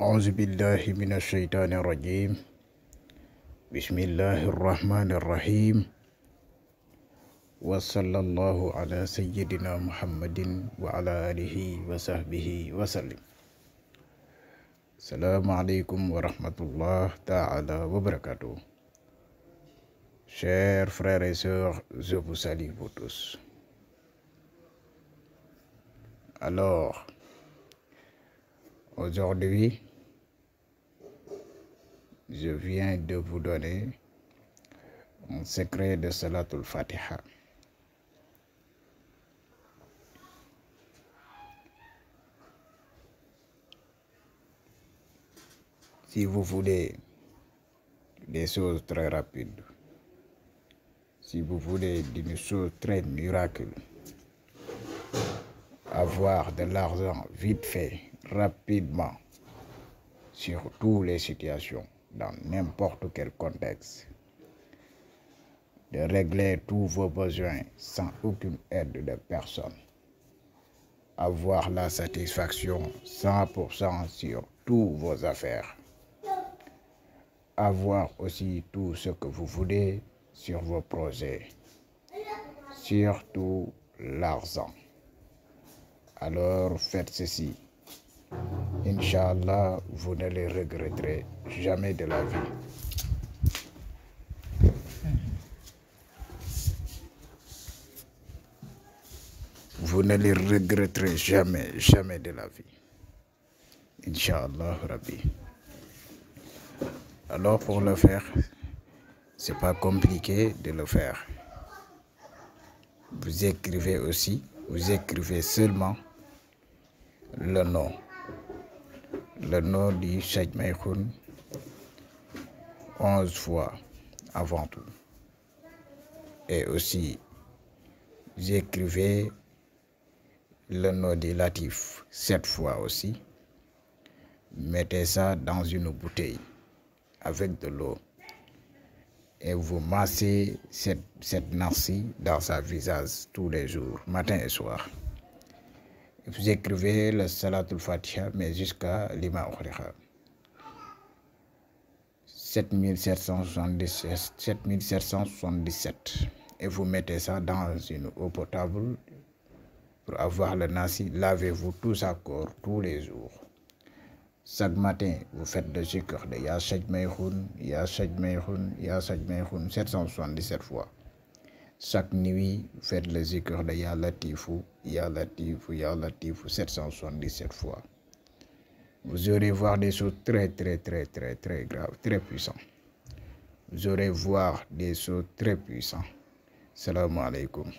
أعوذ بالله من الشيطان الرجيم. بسم الله الرحمن الرحيم. وصلى الله على سيدنا محمد وعلى آله وصحبه وسلم. السلام عليكم ورحمة الله تعالى وبركاته. Sœurs, je vous salue vous tous. Alors, aujourd'hui, je viens de vous donner un secret de Salatul Fatiha. Si vous voulez des choses très rapides, si vous voulez d'une chose très miraculeuse, avoir de l'argent vite fait, rapidement, sur toutes les situations, dans n'importe quel contexte, de régler tous vos besoins sans aucune aide de personne, avoir la satisfaction 100% sur toutes vos affaires, avoir aussi tout ce que vous voulez sur vos projets, surtout l'argent. Alors faites ceci. Inch'Allah, vous ne les regretterez jamais de la vie. Vous ne les regretterez jamais, jamais de la vie. Inch'Allah, Rabbi. Alors pour le faire, c'est pas compliqué de le faire. Vous écrivez aussi, vous écrivez seulement le nom. Le nom du Cheikh Maïkoun 11 fois avant tout. Et aussi, écrivez le nom du Latif sept fois aussi. Mettez ça dans une bouteille avec de l'eau et vous massez cette, cette dans sa visage tous les jours, matin et soir. Vous écrivez le Salatul Fatiha, mais jusqu'à l'Ima Ukhriha. 7777, 7777. Et vous mettez ça dans une eau potable pour avoir le nasi. Lavez-vous tous à corps tous les jours. Chaque matin, vous faites le zikr de Ya Shaj Mayhoun, Ya Shaj Mayhoun, Ya Shaj Mayhoun 777 fois. Chaque nuit, faites le zikr de Ya Latifou, Ya Latifou, Ya Latifou 777 fois. Vous aurez voir des choses très, très, très, très, très graves, très puissantes. Vous aurez voir des choses très puissantes. Salam alaikum.